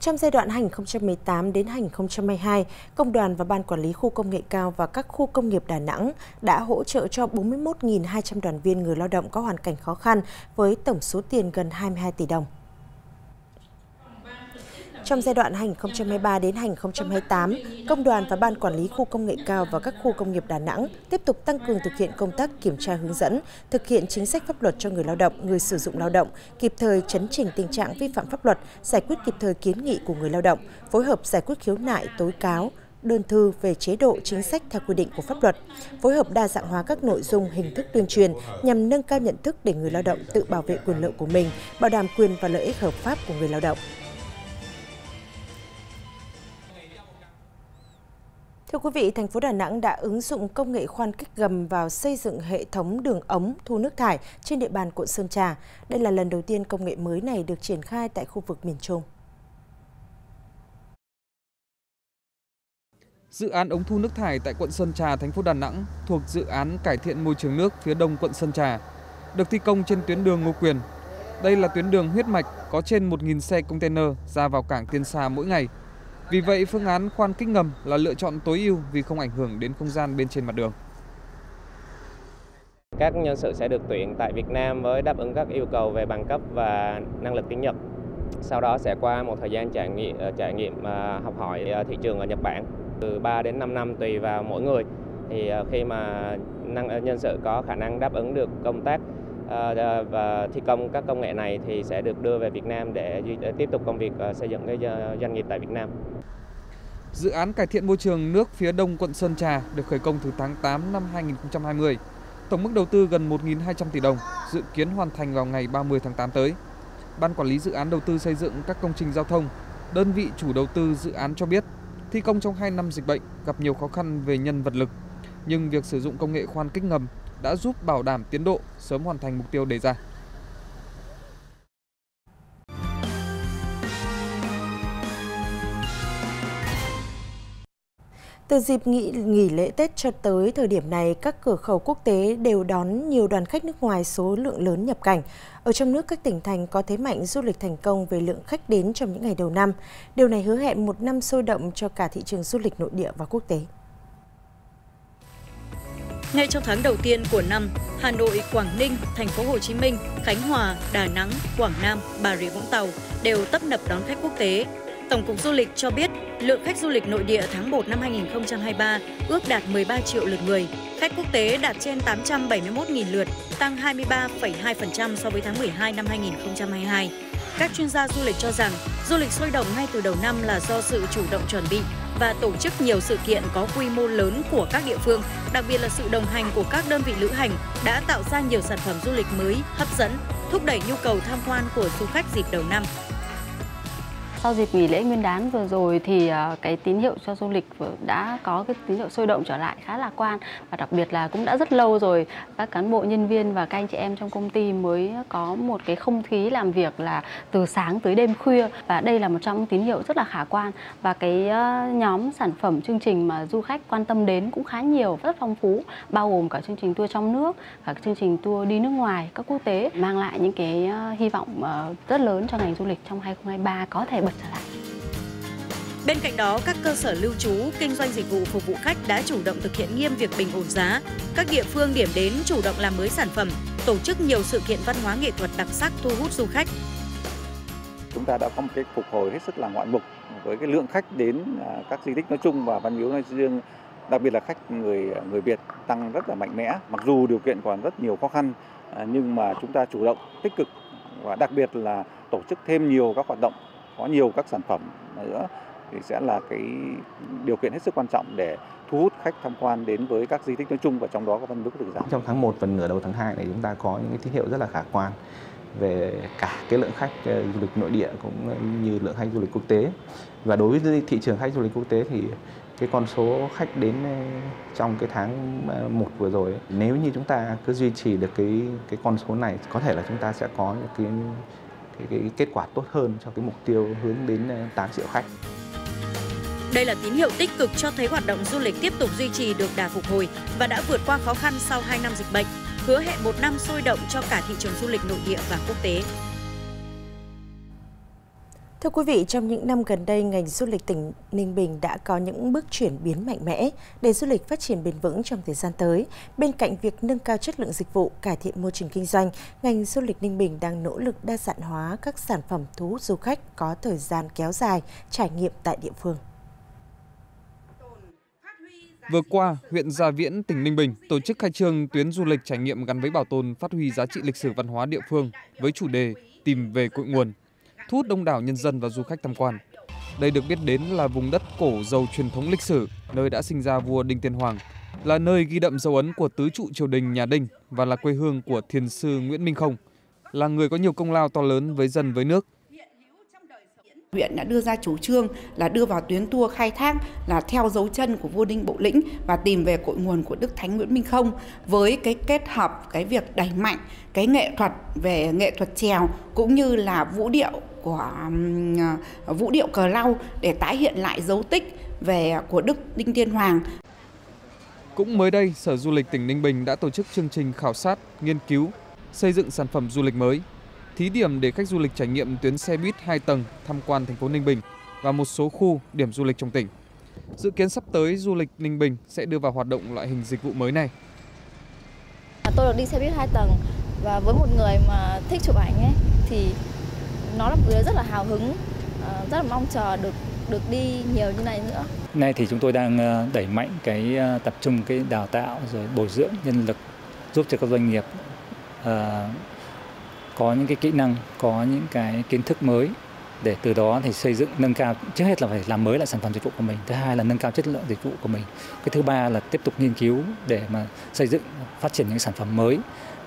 Trong giai đoạn 2018 đến 2022, Công đoàn và Ban Quản lý Khu Công nghệ cao và các khu công nghiệp Đà Nẵng đã hỗ trợ cho 41.200 đoàn viên người lao động có hoàn cảnh khó khăn với tổng số tiền gần 22 tỷ đồng. Trong giai đoạn 2023 đến 2028, Công đoàn và Ban Quản lý Khu Công nghệ cao và các khu công nghiệp Đà Nẵng tiếp tục tăng cường thực hiện công tác kiểm tra hướng dẫn, thực hiện chính sách pháp luật cho người lao động, người sử dụng lao động, kịp thời chấn chỉnh tình trạng vi phạm pháp luật, giải quyết kịp thời kiến nghị của người lao động, phối hợp giải quyết khiếu nại, tố cáo, đơn thư về chế độ chính sách theo quy định của pháp luật, phối hợp đa dạng hóa các nội dung hình thức tuyên truyền nhằm nâng cao nhận thức để người lao động tự bảo vệ quyền lợi của mình, bảo đảm quyền và lợi ích hợp pháp của người lao động. Thưa quý vị, thành phố Đà Nẵng đã ứng dụng công nghệ khoan kích gầm vào xây dựng hệ thống đường ống thu nước thải trên địa bàn quận Sơn Trà. Đây là lần đầu tiên công nghệ mới này được triển khai tại khu vực miền Trung. Dự án ống thu nước thải tại quận Sơn Trà, thành phố Đà Nẵng thuộc dự án cải thiện môi trường nước phía đông quận Sơn Trà, được thi công trên tuyến đường Ngô Quyền. Đây là tuyến đường huyết mạch có trên 1.000 xe container ra vào cảng Tiên Sa mỗi ngày vì vậy, phương án khoan kích ngầm là lựa chọn tối ưu vì không ảnh hưởng đến không gian bên trên mặt đường. Các nhân sự sẽ được tuyển tại Việt Nam với đáp ứng các yêu cầu về bằng cấp và năng lực tiếng Nhật. Sau đó sẽ qua một thời gian trải nghiệm ờ, trải nghiệm ờ, học hỏi thị trường ở Nhật Bản từ 3 đến 5 năm tùy vào mỗi người. Thì ờ, khi mà năng nhân sự có khả năng đáp ứng được công tác Ờ, và thi công các công nghệ này thì sẽ được đưa về Việt Nam để tiếp tục công việc ờ, xây dựng cái ờ, doanh nghiệp tại Việt Nam. Dự án cải thiện môi trường nước phía đông quận Sơn Trà được khởi công từ tháng 8 năm 2020. Tổng mức đầu tư gần 1.200 tỷ đồng, dự kiến hoàn thành vào ngày 30 tháng 8 tới. Ban quản lý dự án đầu tư xây dựng các công trình giao thông, đơn vị chủ đầu tư dự án cho biết, thi công trong 2 năm dịch bệnh gặp nhiều khó khăn về nhân vật lực, nhưng việc sử dụng công nghệ khoan kích ngầm đã giúp bảo đảm tiến độ sớm hoàn thành mục tiêu đề ra. Từ dịp nghỉ, nghỉ lễ Tết cho tới thời điểm này, các cửa khẩu quốc tế đều đón nhiều đoàn khách nước ngoài số lượng lớn nhập cảnh. Ở trong nước, các tỉnh thành có thế mạnh du lịch thành công về lượng khách đến trong những ngày đầu năm. Điều này hứa hẹn một năm sôi động cho cả thị trường du lịch nội địa và quốc tế. Ngay trong tháng đầu tiên của năm, Hà Nội, Quảng Ninh, Thành phố Hồ Chí Minh, Khánh Hòa, Đà Nẵng, Quảng Nam, Bà Rịa Vũng Tàu đều tấp nập đón khách quốc tế Tổng cục Du lịch cho biết, lượng khách du lịch nội địa tháng 1 năm 2023 ước đạt 13 triệu lượt người, khách quốc tế đạt trên 871.000 lượt, tăng 23,2% so với tháng 12 năm 2022. Các chuyên gia du lịch cho rằng, du lịch sôi động ngay từ đầu năm là do sự chủ động chuẩn bị và tổ chức nhiều sự kiện có quy mô lớn của các địa phương, đặc biệt là sự đồng hành của các đơn vị lữ hành đã tạo ra nhiều sản phẩm du lịch mới, hấp dẫn, thúc đẩy nhu cầu tham quan của du khách dịp đầu năm. Sau dịp nghỉ lễ Nguyên đán vừa rồi thì ờ, cái tín hiệu cho du lịch đã có cái tín hiệu sôi động trở lại khá lạc quan và đặc biệt là cũng đã rất lâu rồi các cán bộ, nhân viên và các anh chị em trong công ty mới có một cái không khí làm việc là từ sáng tới đêm khuya và đây là một trong những tín hiệu rất là khả quan và cái ờ, nhóm sản phẩm chương trình mà du khách quan tâm đến cũng khá nhiều, rất phong phú, bao gồm cả chương trình tour trong nước cả chương trình tour đi nước ngoài, các quốc tế, mang lại những cái ờ, hy vọng rất lớn cho ngành du lịch trong 2023 có thể trở lại. Bên cạnh đó, các cơ sở lưu trú, kinh doanh dịch vụ phục vụ khách đã chủ động thực hiện nghiêm việc bình ổn giá. Các địa phương điểm đến chủ động làm mới sản phẩm, tổ chức nhiều sự kiện văn hóa nghệ thuật đặc sắc thu hút du khách. Chúng ta đã có một cái phục hồi hết sức là ngoạn mục với cái lượng khách đến à, các di tích nói chung và văn miếu nói riêng, đặc biệt là khách người người Việt tăng rất là mạnh mẽ. Mặc dù điều kiện còn rất nhiều khó khăn à, nhưng mà chúng ta chủ động tích cực và đặc biệt là tổ chức thêm nhiều các hoạt động có nhiều các sản phẩm nữa, thì sẽ là cái điều kiện hết sức quan trọng để thu hút khách tham quan đến với các di tích nói chung và trong đó có văn miếu Quốc tử Trong tháng 1 phần nửa đầu tháng 2 này, chúng ta có những cái tín hiệu rất là khả quan về cả cái lượng khách ờ, du lịch nội địa cũng như lượng khách du lịch quốc tế. Và đối với thị trường khách du lịch quốc tế thì cái con số khách đến ờ, trong cái tháng ờ, 1 vừa rồi nếu như chúng ta cứ duy trì được cái cái con số này, có thể là chúng ta sẽ có những cái cái, cái kết quả tốt hơn cho cái mục tiêu hướng đến ờ, 8 triệu khách. Đây là tín hiệu tích cực cho thấy hoạt động du lịch tiếp tục duy trì được đà phục hồi và đã vượt qua khó khăn sau 2 năm dịch bệnh, hứa hẹn một năm sôi động cho cả thị trường du lịch nội địa và quốc tế. Thưa quý vị, trong những năm gần đây, ngành du lịch tỉnh Ninh Bình đã có những bước chuyển biến mạnh mẽ để du lịch phát triển bền vững trong thời gian tới. Bên cạnh việc nâng cao chất lượng dịch vụ, cải thiện môi trường kinh doanh, ngành du lịch Ninh Bình đang nỗ lực đa dạng hóa các sản phẩm thu hút du khách có thời gian kéo dài, trải nghiệm tại địa phương. Vừa qua, huyện Gia Viễn, tỉnh Ninh Bình tổ chức khai trương tuyến du lịch trải nghiệm gắn với bảo tồn phát huy giá trị lịch sử văn hóa địa phương với chủ đề Tìm về cội nguồn, thu hút đông đảo nhân dân và du khách tham quan. Đây được biết đến là vùng đất cổ giàu truyền thống lịch sử, nơi đã sinh ra vua Đinh Tiên Hoàng, là nơi ghi đậm dấu ấn của tứ trụ triều đình nhà Đinh và là quê hương của thiền sư Nguyễn Minh Không, là người có nhiều công lao to lớn với dân với nước. Huyện đã đưa ra chủ trương là đưa vào tuyến tour khai thác là theo dấu chân của vua Đinh Bộ Lĩnh và tìm về cội nguồn của Đức Thánh Nguyễn Minh Không với cái kết hợp cái việc đẩy mạnh cái nghệ thuật về nghệ thuật trèo cũng như là vũ điệu của vũ điệu cờ lau để tái hiện lại dấu tích về của Đức Đinh Tiên Hoàng. Cũng mới đây, Sở Du lịch tỉnh Ninh Bình đã tổ chức chương trình khảo sát, nghiên cứu, xây dựng sản phẩm du lịch mới thí điểm để khách du lịch trải nghiệm tuyến xe buýt 2 tầng tham quan thành phố Ninh Bình và một số khu điểm du lịch trong tỉnh. Dự kiến sắp tới du lịch Ninh Bình sẽ đưa vào hoạt động loại hình dịch vụ mới này. Tôi được đi xe buýt 2 tầng và với một người mà thích chụp ảnh ấy thì nó là một điều rất là hào hứng, ờ, rất là mong chờ được được đi nhiều như này nữa. Nay thì chúng tôi đang ờ, đẩy mạnh cái tập trung cái đào tạo rồi bồi dưỡng nhân lực giúp cho các doanh nghiệp có những cái kỹ năng có những cái kiến thức mới để từ đó thì xây dựng nâng cao trước hết là phải làm mới lại sản phẩm dịch vụ của mình. Thứ hai là nâng cao chất lượng dịch vụ của mình. Cái thứ ba là tiếp tục nghiên cứu để mà xây dựng phát triển những sản phẩm mới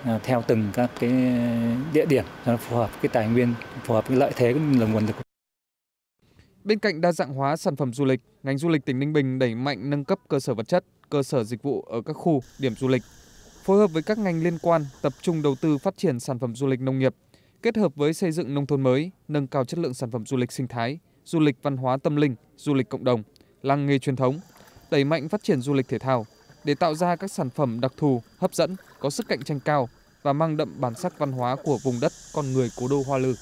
à, theo từng các cái địa điểm cho phù hợp cái tài nguyên phù hợp với lợi thế cũng như là nguồn lực Bên cạnh đa dạng hóa sản phẩm du lịch, ngành du lịch tỉnh Ninh Bình đẩy mạnh nâng cấp cơ sở vật chất, cơ sở dịch vụ ở các khu, điểm du lịch, phối hợp với các ngành liên quan tập trung đầu tư phát triển sản phẩm du lịch nông nghiệp, kết hợp với xây dựng nông thôn mới, nâng cao chất lượng sản phẩm du lịch sinh thái, du lịch văn hóa tâm linh, du lịch cộng đồng, làng nghề truyền thống, đẩy mạnh phát triển du lịch thể thao để tạo ra các sản phẩm đặc thù, hấp dẫn, có sức cạnh tranh cao và mang đậm bản sắc văn hóa của vùng đất con người cố đô Hoa Lư.